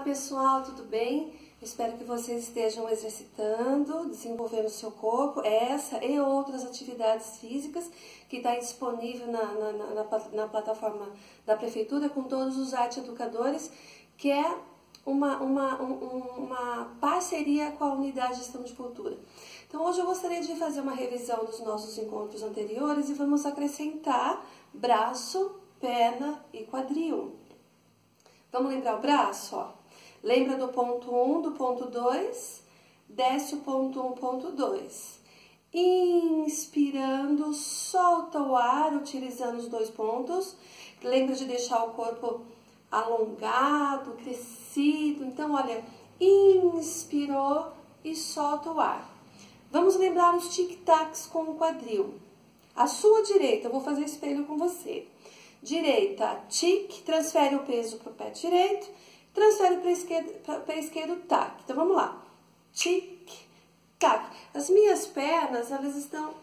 pessoal, tudo bem? Espero que vocês estejam exercitando, desenvolvendo o seu corpo, essa e outras atividades físicas que está disponível na, na, na, na, plataforma da Prefeitura com todos os arte educadores, que é uma, uma, um, uma parceria com a Unidade de Gestão de Cultura. Então hoje eu gostaria de fazer uma revisão dos nossos encontros anteriores e vamos acrescentar braço, perna e quadril. Vamos lembrar o braço? Ó. Lembra do ponto 1, um, do ponto 2? Desce o ponto 1, um, ponto 2. Inspirando, solta o ar, utilizando os dois pontos. Lembra de deixar o corpo alongado, crescido. Então, olha, inspirou e solta o ar. Vamos lembrar os tic-tacs com o quadril. A sua direita, eu vou fazer espelho com você. Direita, tic, transfere o peso para o pé direito, transfere para esquerdo, para esquerdo, tac. Então vamos lá. Tic, tac. As minhas pernas, elas estão.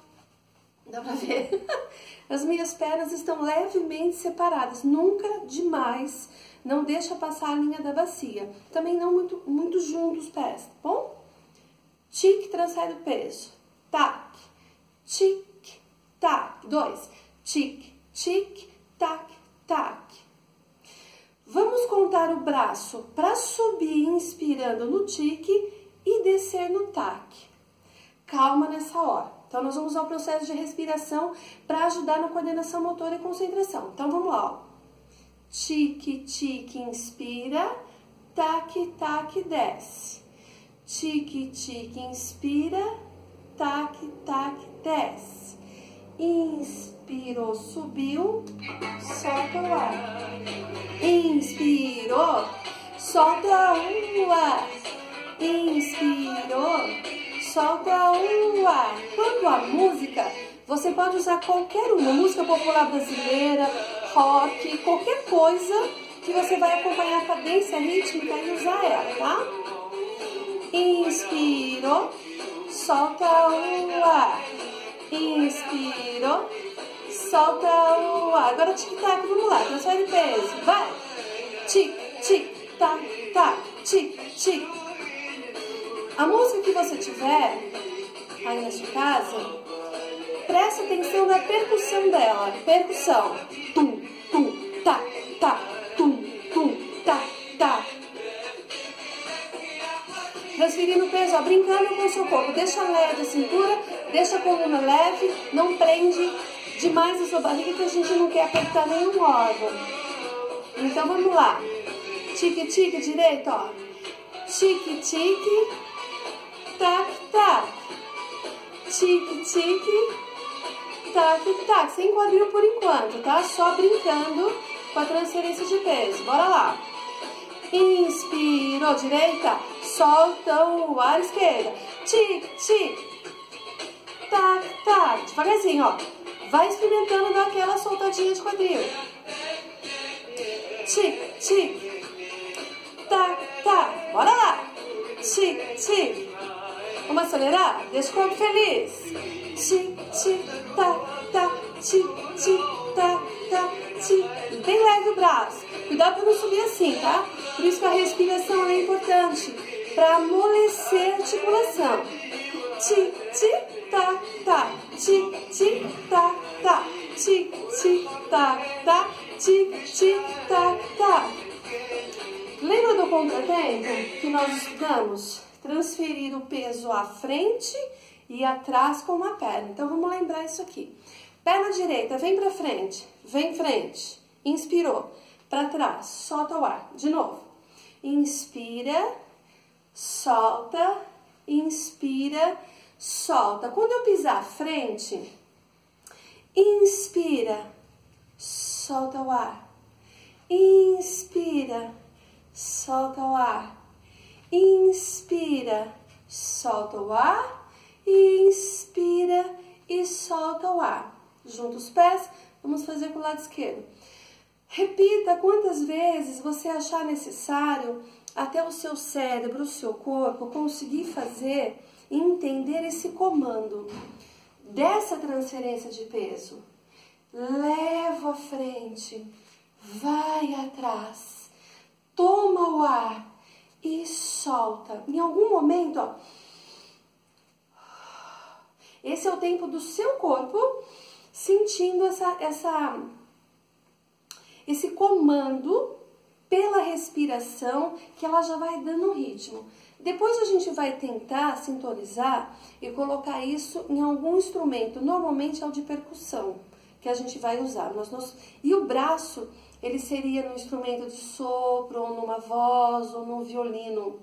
Dá para ver? As minhas pernas estão levemente separadas, nunca demais. Não deixa passar a linha da bacia. Também não muito, muito juntos os pés, tá bom? Tic, transfere o peso. Tac, tic, tac. Dois. Tic, tic, tac, tac. Vamos contar o braço para subir inspirando no tique e descer no tac. Calma nessa hora. Então, nós vamos usar o processo de respiração para ajudar na coordenação motora e concentração. Então, vamos lá. Tique, tique, inspira. Tac, tac, desce. Tique, tique, inspira. Tac, tac, desce. Inspirou, subiu, solta o ar. Inspirou, solta o ar. Inspirou, solta o ar. Quanto à música, você pode usar qualquer uma, música popular brasileira, rock, qualquer coisa que você vai acompanhar a cadência rítmica e usar ela, tá? Inspirou, solta o ar. Solta o ar. Agora tic-tac, vamos lá. Transfere peso. Vai. Tic, tic, tac, tac. Tic, tic. A música que você tiver aí na sua casa, presta atenção na percussão dela. Percussão. Tum, tum, tá, tá, tum, tum, tá, tá. Transferindo peso, ó, brincando com o seu corpo. Deixa leve a cintura Deixa a coluna leve, não prende demais a sua barriga que a gente não quer apertar nenhum órgão. Então vamos lá. Tique, tique, direito, ó. Tique, tique. Tac, tac. Tique, tique. Tac, tac. Sem quadril por enquanto, tá? Só brincando com a transferência de peso. Bora lá. Inspirou, direita. Solta o ar, esquerda. Tique, tique tac, tac. Devagarzinho, ó. Vai experimentando dar aquela soltadinha de quadril. Tic, tic. Tac, tac. Bora lá. Tic, tic. Vamos acelerar? Deixa o corpo feliz. Tic, tic, tac, tac. Tic, tic, tac, tac. Tic. Bem leve o braço. Cuidado para não subir assim, tá? Por isso que a respiração é importante. Para amolecer a articulação. Tic, tic tá, tá, tic, tic, tá, tá, tic, tic, tá, tá, tic, tic, tá, tá. Lembra do contratempo que nós estudamos? Transferir o peso à frente e atrás com uma perna. Então vamos lembrar isso aqui. Perna direita, vem para frente, vem frente. Inspirou, para trás, solta o ar. De novo. Inspira, solta, inspira, solta. Quando eu pisar à frente, inspira, solta o ar. Inspira, solta o ar. Inspira, solta o ar. Inspira e solta o ar. Junta os pés, vamos fazer com o lado esquerdo. Repita quantas vezes você achar necessário até o seu cérebro, o seu corpo conseguir fazer entender esse comando dessa transferência de peso. Leva à frente, vai atrás, toma o ar solta. Em algum momento, ó. Esse é o tempo do seu corpo sentindo essa, essa, esse comando pela respiração que ela já vai dando ritmo. Depois a gente vai tentar sintonizar e colocar isso em algum instrumento, normalmente é o de percussão que a gente vai usar. Nós, e o braço, ele seria no instrumento de sopro, ou numa voz, ou no violino.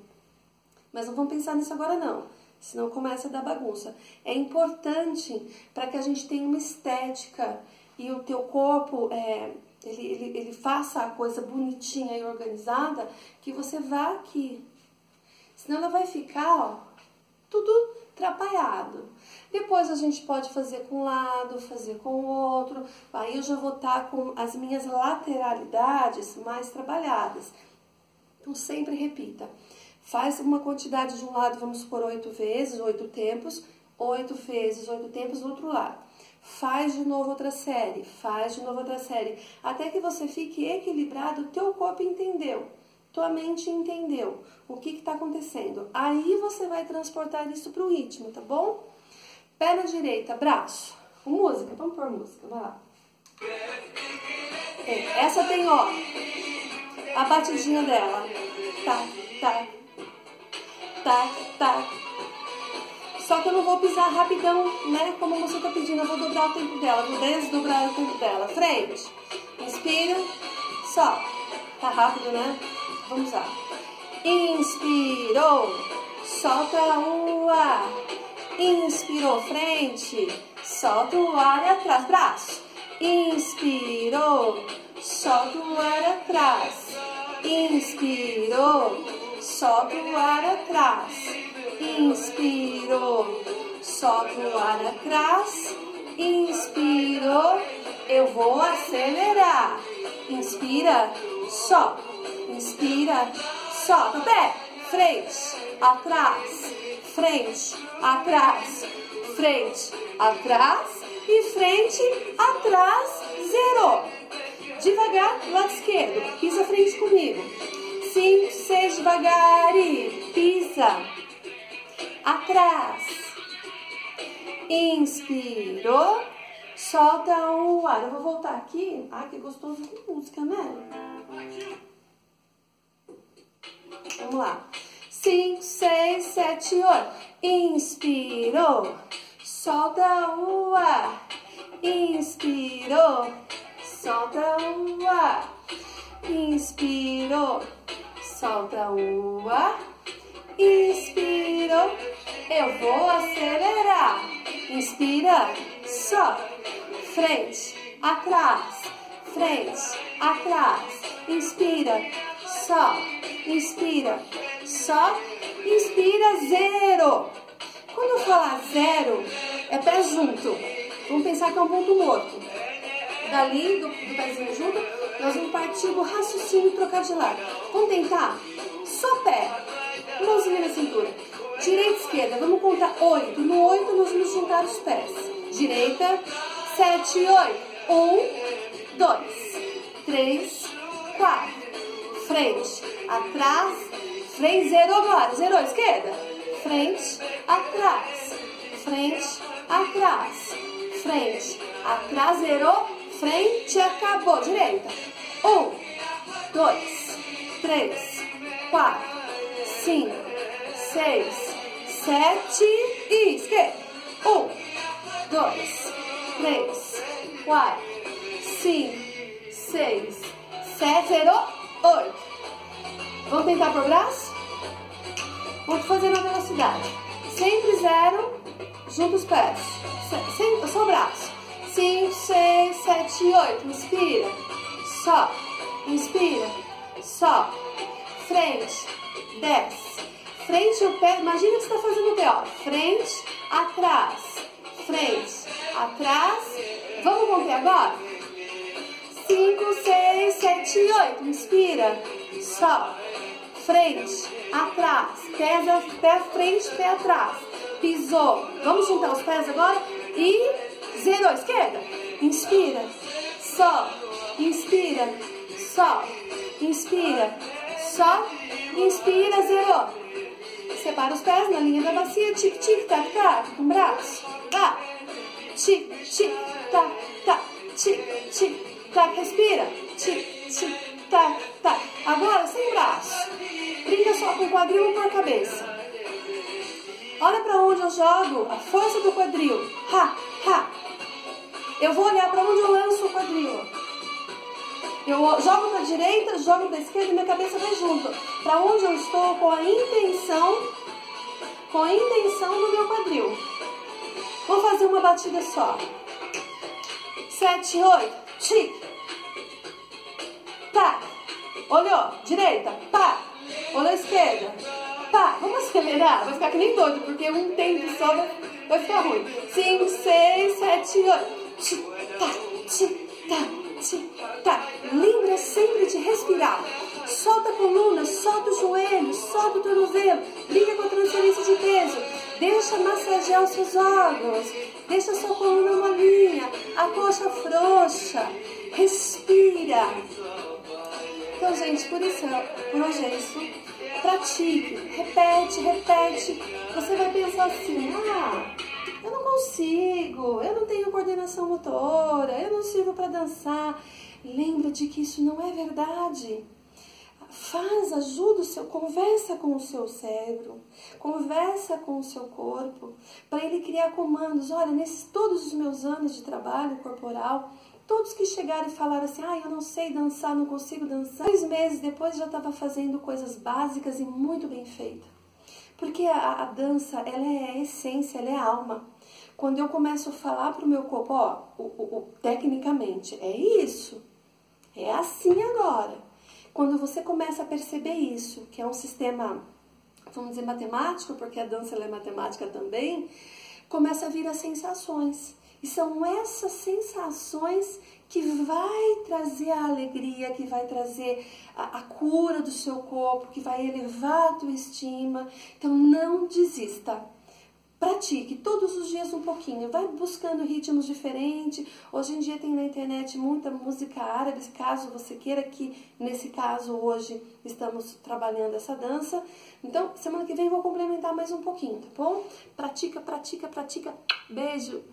Mas não vamos pensar nisso agora não, senão começa a dar bagunça. É importante para que a gente tenha uma estética e o teu corpo é, ele, ele, ele faça a coisa bonitinha e organizada, que você vá aqui. Senão ela vai ficar, ó, tudo atrapalhado. Depois a gente pode fazer com um lado, fazer com o outro. Aí eu já vou estar com as minhas lateralidades mais trabalhadas. Então sempre repita. Faz uma quantidade de um lado, vamos supor, oito vezes, oito tempos, oito vezes, oito tempos do outro lado. Faz de novo outra série, faz de novo outra série, até que você fique equilibrado, teu corpo entendeu, tua mente entendeu o que está acontecendo. Aí você vai transportar isso para o ritmo, tá bom? Perna direita, braço. Música, vamos pôr música, vai lá. É, essa tem, ó, a batidinha dela. Tá, tá, tá, tá. Só que eu não vou pisar rapidão, né? Como você tá pedindo, eu vou dobrar o tempo dela, vou desdobrar o tempo dela. Frente. Inspira, solta. Tá rápido, né? Vamos lá. Inspirou, solta o ar. Inspirou, frente, solta o ar atrás, braço. Inspirou, solta o ar atrás. Inspirou, solta o ar atrás. Inspirou, solta o ar atrás. Inspirou, eu vou acelerar. Inspira, solta. Inspira, solta. Pé, frente, atrás, frente, atrás, frente, atrás e frente, atrás, zero. Devagar, lado esquerdo, pisa frente comigo. Cinco, seis, devagar e pisa atrás. Inspirou, solta o ar. Eu vou voltar aqui. Ai, que gostoso com música, né? Vamos lá. Cinco, seis, sete, oito. Inspirou, solta o ar. Inspirou, solta o ar. Inspirou, solta o ar. Inspirou, eu vou acelerar. Inspira, só. Frente, atrás, frente, atrás. Inspira, só. Inspira, só. Inspira, zero. Quando eu falar zero, é pé junto. Vamos pensar que é um ponto morto. Dali, do, do pezinho junto, nós vamos partir do raciocínio e trocar de lado. Vamos tentar? Só pé. Mãozinha na cintura. Direita esquerda. Vamos contar oito. No oito nós vamos juntar os pés. Direita. Sete, oito. Um, dois, três, quatro. Frente, atrás, frente, zerou agora. Zerou, esquerda. Frente, atrás. Frente, atrás. Frente, atrás, zerou. Frente, acabou. Direita. Um, dois, três, quatro, cinco, seis, sete e esquerda. Um, dois, três, quatro, cinco, seis, sete, zero, oito. Vamos tentar pro braço? Vamos fazer na velocidade. Sempre zero, junta os pés. Sempre, só o braço. Cinco, seis, sete, oito. Inspira. Só. Inspira. Só. Frente. Desce frente o pé, imagina que você está fazendo o pé, ó, frente, atrás, frente, atrás, vamos com agora? 5, 6, 7, 8, inspira, só, frente, atrás, pé, pé frente, pé atrás, pisou, vamos juntar os pés agora e zerou, esquerda, inspira, só, inspira, só, inspira, só, inspira, zerou. Separa os pés na linha da bacia. Tic, tic, tac, tac. O braço. Tá. Tic, tic, tac, tac. Tic, tic, tac. Respira. Tic, tic, tac, tac. Agora, sem braço. Brinca só com o quadril e com a cabeça. Olha para onde eu jogo a força do quadril. Ha, ha. Eu vou olhar para onde eu lanço o quadril. Eu jogo para a direita, jogo para a esquerda e minha cabeça vai junto. Para onde eu estou com a intenção, com a intenção do meu quadril. Vou fazer uma batida só. Sete, oito, tic. Tá. Olhou, direita, pá. Olhou esquerda, pá. Vamos acelerar, vai ficar que nem doido, porque um tempo só vai, vai ficar ruim. Cinco, seis, sete, oito. Tic, tá, tic, tá. Tá, lembra sempre de respirar. Solta a coluna, solta o joelho, solta o tornozelo. Brinca com a transferência de peso. Deixa massagear os seus órgãos. Deixa a sua coluna molinha, a coxa frouxa. Respira. Gente, por isso, isso. Pratique, repete, repete. Você vai pensar assim, ah, eu não consigo, eu não tenho coordenação motora, eu não sirvo para dançar. Lembra de que isso não é verdade. Faz, ajuda o seu, conversa com o seu cérebro, conversa com o seu corpo, para ele criar comandos. Olha, nesses todos os meus anos de trabalho corporal, todos que chegaram e falaram assim, ah, eu não sei dançar, não consigo dançar. Dois meses depois já estava fazendo coisas básicas e muito bem feita. Porque a, a dança, ela é a essência, ela é a alma. Quando eu começo a falar para o meu corpo, ó, o, o, o, tecnicamente é isso, é assim agora. Quando você começa a perceber isso, que é um sistema, vamos dizer, matemático, porque a dança é matemática também, começa a vir as sensações. E são essas sensações que vai trazer a alegria, que vai trazer a, a, cura do seu corpo, que vai elevar a tua estima. Então não desista. Pratique todos os dias um pouquinho, vai buscando ritmos diferentes. Hoje em dia tem na internet muita música árabe, caso você queira que nesse caso hoje estamos trabalhando essa dança. Então, semana que vem vou complementar mais um pouquinho, tá bom? Pratica, pratica, pratica. Beijo.